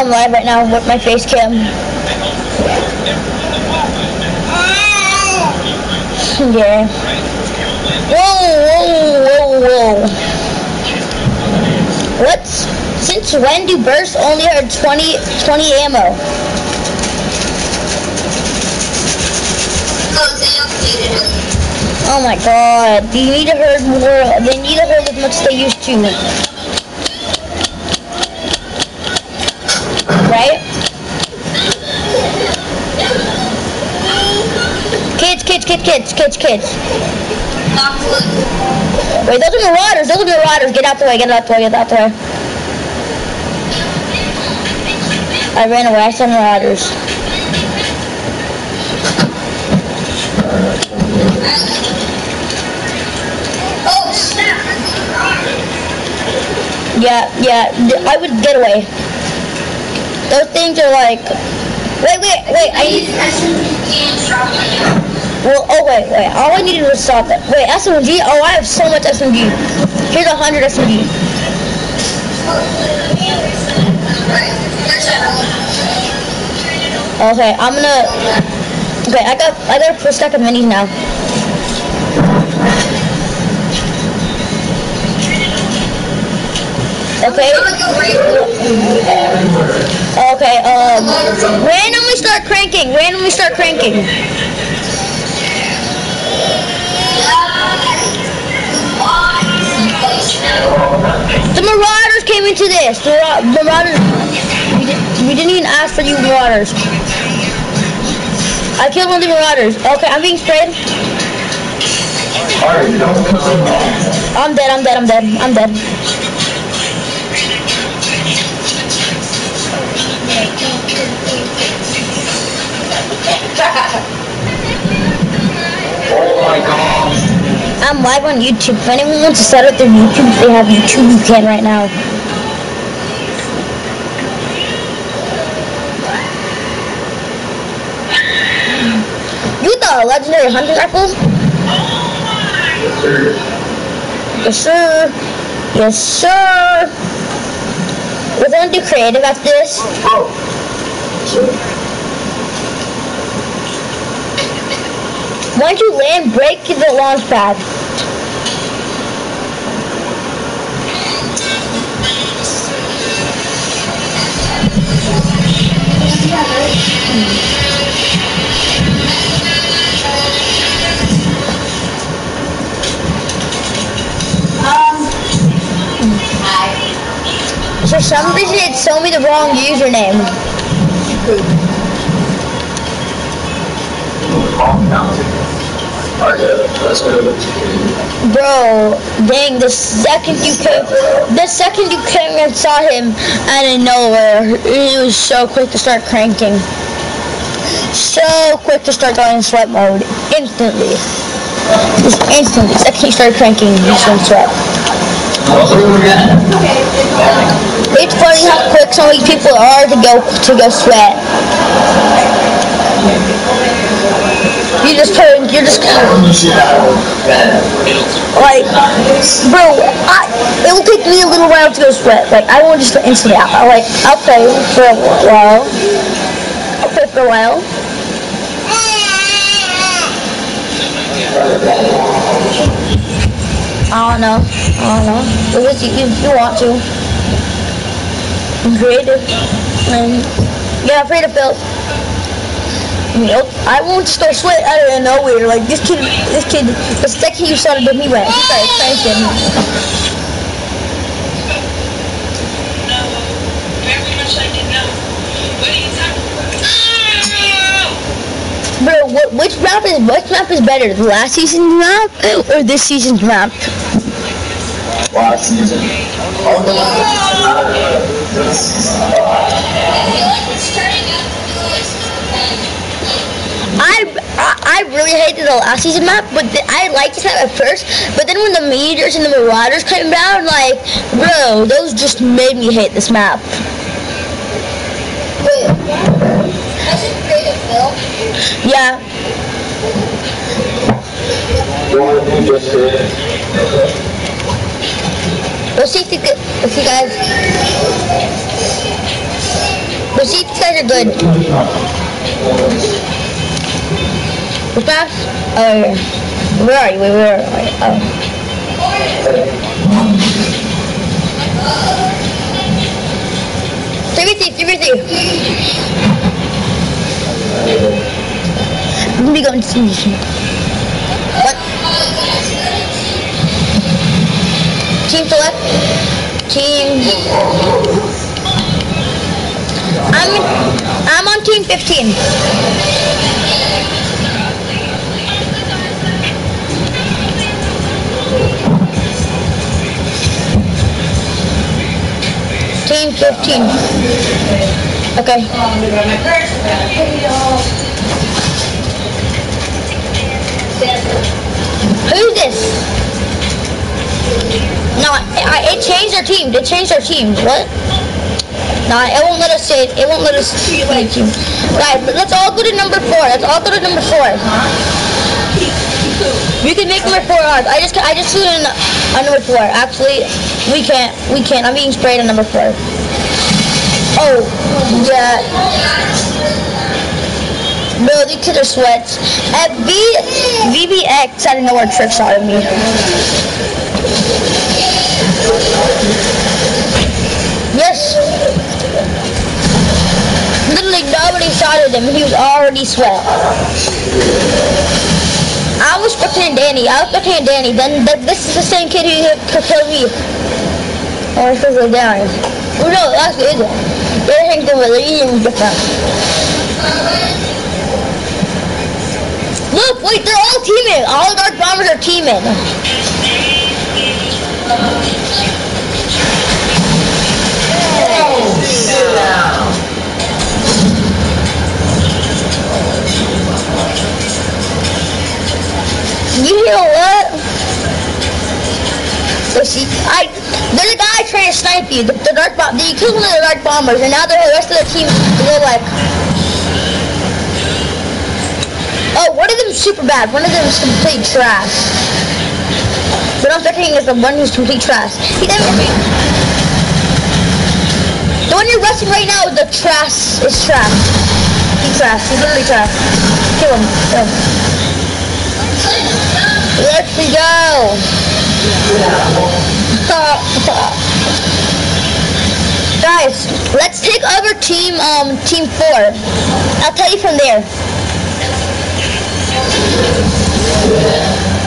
I'm live right now with my face cam. Yeah. Whoa, whoa, whoa, whoa. What's since when do bursts only have 20, 20 ammo? Oh my god, you need to hurt more, they need to hurt as much as they used to. Right? Kids, kids, kids, kids. Wait, those are riders, those are riders. Get out the way, get out the way, get out the way. I ran away, I saw marauders. Yeah, yeah, I would get away. Those things are like, wait, wait, wait, I need, well, oh wait, wait, all I needed was stop it. Wait, SMG? Oh, I have so much SMG. Here's a hundred SMG. Okay, I'm gonna, okay, I got, I got a full stack of minis now. Okay. Okay, um, randomly start cranking, randomly start cranking. The Marauders came into this. The Marauders, we, did, we didn't even ask for you Marauders. I killed one of the Marauders. Okay, I'm being sprayed. I'm dead, I'm dead, I'm dead, I'm dead. Oh my god. I'm live on YouTube. If anyone wants to set up their YouTube, if they have YouTube, you can right now. You the legendary hunter rifle? Yes, sir. Yes, sir. We're gonna do creative after this. Oh, oh. Once you land, break the launch pad. Um, For some reason, it showed me the wrong username. Bro, dang, the second you came, the second you came and saw him out of nowhere, he was so quick to start cranking. So quick to start going in sweat mode, instantly. Just instantly, the second he started cranking, you in sweat. It's funny how quick so many people are to go, to go sweat. You just turn, you're just like, bro, I, it will take me a little while to go sweat. Like, I won't just go instantly. I, like, I'll play for a while. I'll play for a while. I don't know. I don't know. It was you, if you want to. I'm creative. And, yeah, free to build. Nope. I won't start sweat out of nowhere. Like this kid, this kid, the second you started with me went, he started cranking. Bro, what, which map is which map is better, the last season's map or this season's map? Last season. Oh, I, I I really hated the last season map, but the, I liked this map at first. But then when the meteors and the marauders came down, like, bro, those just made me hate this map. Yeah, What you just said. let's see if you, if you guys. See, these guys are good. What's fast? Oh, yeah. Where are you? Where are you? Oh. Three v three, three v three. I'm gonna be going to see What? Team select. Team. I'm I'm on team 15. Team 15. Okay. Who's this? No, I, it changed our team. It changed our team. What? Nah, it won't let us say it. It won't let us play team. Guys, let's all go to number four. Let's all go to number four. You can make number four ours. I just I just threw in on number four. Actually, we can't. We can't. I'm being sprayed on number four. Oh, yeah. Bro, these kids are sweats. At V VBX out of nowhere trick shot at me. Yes. Literally nobody shot at him. He was already sweat. I was protecting Danny. I was protecting Danny. Then th this is the same kid who could kill me. Oh, it's supposed to. Oh no, isn't. The other thing's different. The eating different. Look, wait, they're all teaming. All dark bombers are teaming. You hear what? So see, I there's a guy trying to snipe you. The, the dark bomb. You killed one of the dark bombers, and now the rest of the team they're like. Oh, one of them's super bad. One of them's complete trash. But I'm thinking is the one who's complete trash. He didn't. The one you're rushing right now, the trash is trash. He's trash. He's literally trash. Kill him. Kill him. Let's go. Guys, let's take over team um team four. I'll tell you from there.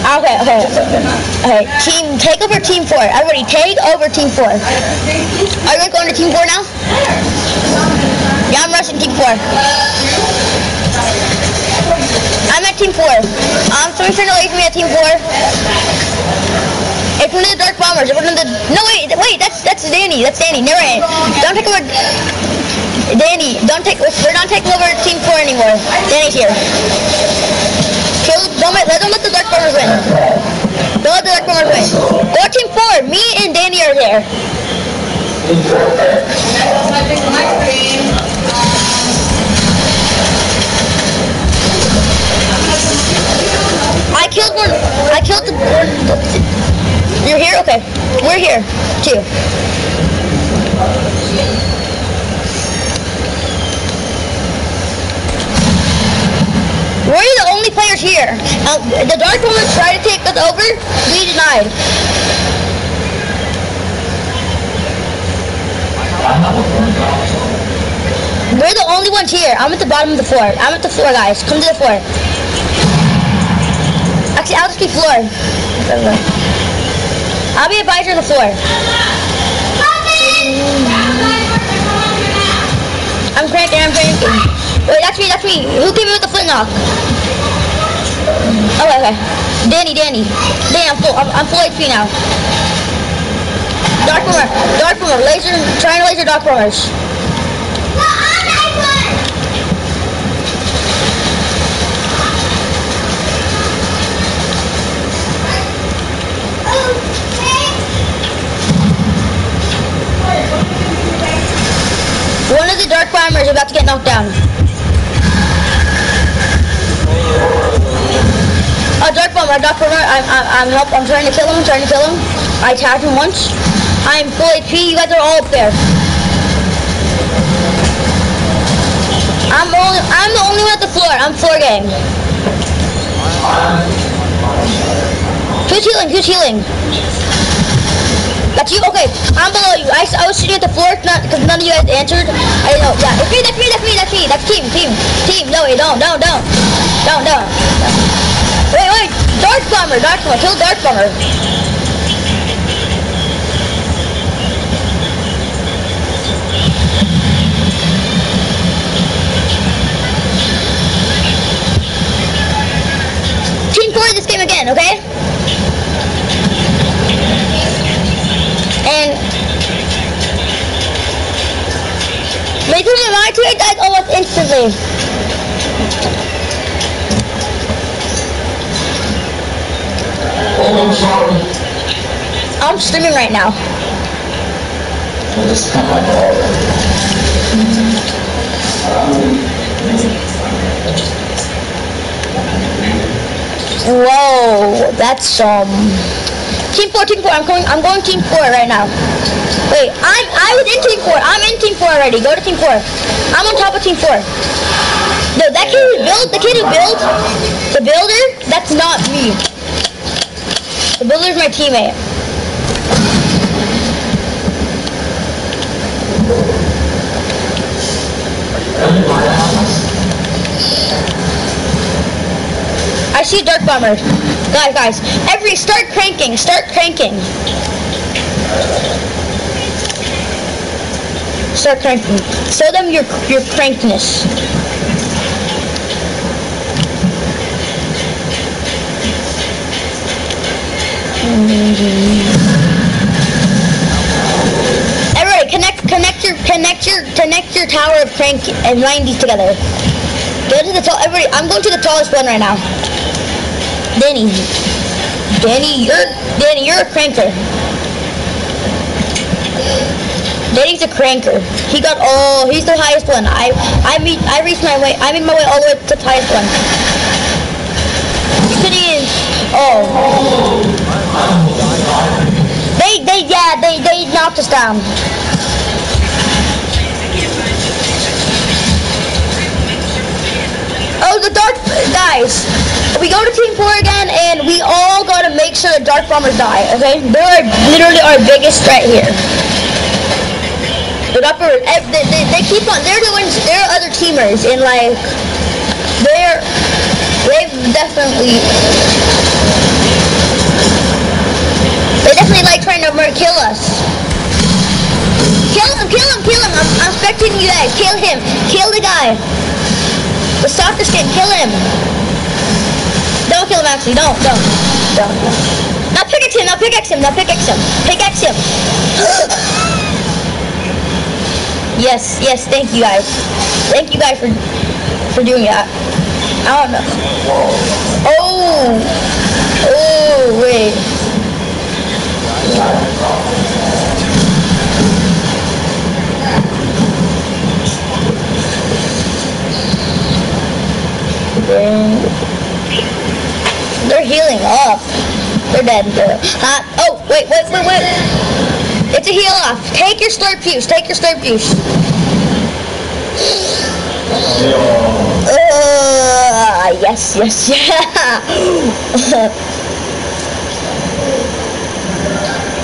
Okay, okay. Okay, team take over team four. Everybody take over team four. Are you going to team four now? Yeah, I'm rushing team four. I'm at team four. Um, somebody's trying to leave me at team four. It's one of the dark bombers. It's one of the no wait wait that's that's Danny. That's Danny. Never mind. Don't take over. Danny, don't take. We're not taking over team four anymore. Danny's here. Don't let, them let the dark bombers win. Don't let the dark bombers win. Go team four. Me and Danny are there. I killed one. I killed the. You're here? Okay. We're here, too. We're the only players here. Uh, the Dark Woman tried to take us over. We denied. We're the only ones here. I'm at the bottom of the floor. I'm at the floor, guys. Come to the floor. Actually, I'll just be floor. I'll be advisor on the floor. I'm cranking, I'm cranking. Wait, that's me, that's me. Who came in with the flintlock? Okay, okay. Danny, Danny. Danny, I'm full, I'm, I'm full HP now. Dark Bomber, Dark Bomber, laser, trying to laser Dark Bombers. One of the Dark Bombers is about to get knocked down. A Dark Bomber, a Dark Bomber, I'm, I'm, I'm, help, I'm trying to kill him, I'm trying to kill him. I attacked him once. I'm full HP, you guys are all up there. I'm only I'm the only one at the floor. I'm floor gang. Who's healing? Who's healing? That's you? Okay, I'm below you. I, I was sitting at the floor not because none of you guys answered. I know. Yeah, it's me, that's me, that's me, that's me. That's team, team, team. No, wait, don't, don't, don't. Don't, don't. Wait, wait. Dark Bomber, Dark Bomber. Kill Dark Bomber. Team 4 this game again, okay? And basically my teammate died almost instantly. Oh, I'm sorry. I'm streaming right now. I just cut my ball. Whoa, that's um Team 4, Team 4, I'm going I'm going Team 4 right now. Wait, I'm I was in Team 4. I'm in Team 4 already. Go to Team 4. I'm on top of Team 4. No, that kid who built the kid who built the builder, that's not me. The builder's my teammate. I see dark bomber. Guys, guys, every start cranking, start cranking. Start cranking. Show them your your crankness. Everybody, connect, connect your, connect your, connect your tower of crank and line these together. Go to the tall. Everybody, I'm going to the tallest one right now. Danny. Danny, you're Danny, you're a cranker. Danny's a cranker. He got oh he's the highest one. I I meet I reached my way I made my way all the way to the highest one. You could even oh they they yeah they they knocked us down. Oh, the dark guys. We go to team four again, and we all gotta make sure the dark bombers die. Okay, they're literally our biggest threat here. The upper, ev- they, they, they keep on. They're the ones. They're other teamers, and like, they're they've definitely I'm, I'm spectating you guys. Kill him! Kill the guy. The soccer skin, kill him! Don't kill him actually, don't, don't, don't. Now pickaxe him, now pickaxe him, now pickaxe him, pickaxe him! yes, yes, thank you guys. Thank you guys for for doing that. I don't know. Oh! Oh, wait. They're, they're healing up. They're dead. Uh, oh, wait, wait, wait, wait. It's a heal off. Take your slurp juice. Take your slurp juice. Uh, yes, yes, yeah.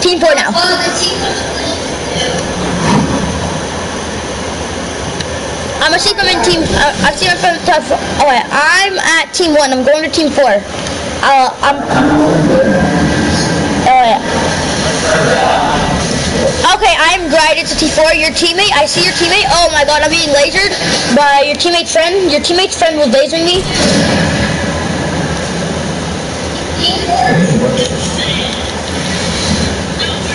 Team four now. I'm gonna see if I'm in team. Uh, I see if I'm tough. Oh wait, I'm at team one. I'm going to team four. Uh, I'm. Oh yeah. Okay, I'm graded to T4. Your teammate, I see your teammate. Oh my god, I'm being lasered by your teammate's friend. Your teammate's friend was lasering me.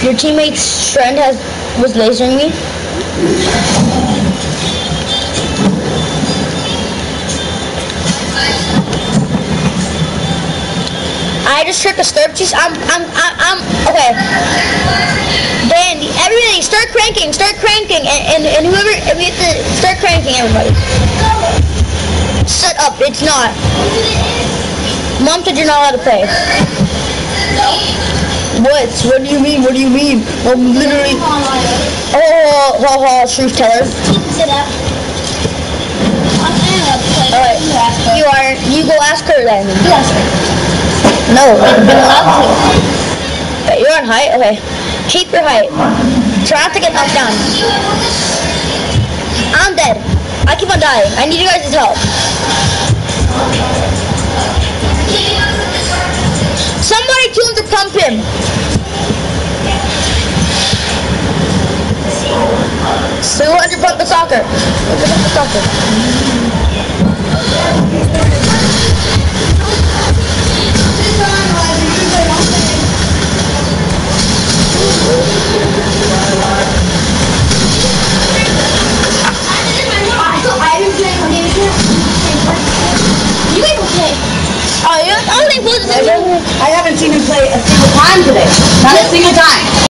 Your teammate's friend has was lasering me. I just a slurp juice. I'm, I'm, I'm, I'm okay. Then everybody start cranking, start cranking, and, and, and whoever, and we have to start cranking everybody. Shut up, it's not. Mom said you're not allowed to play. What? What do you mean? What do you mean? I'm literally. Oh, oh, oh, truth teller. Sit up. I'm turn. You go ask her then. Yes. No. I'd love to. Okay, you're on height? Okay. Keep your height. Try not to get knocked down. I'm dead. I keep on dying. I need you guys' help. Somebody tune to pump him. So who under pump the soccer? Pump the soccer? I haven't seen him play a single time today. Not a single time.